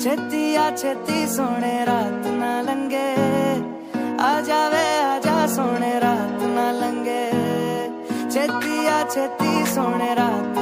छेतिया छेती सोने रात ना लंगे। आ जावे, आ जा सोने रात ना लंगे। छेती छेती सोने रात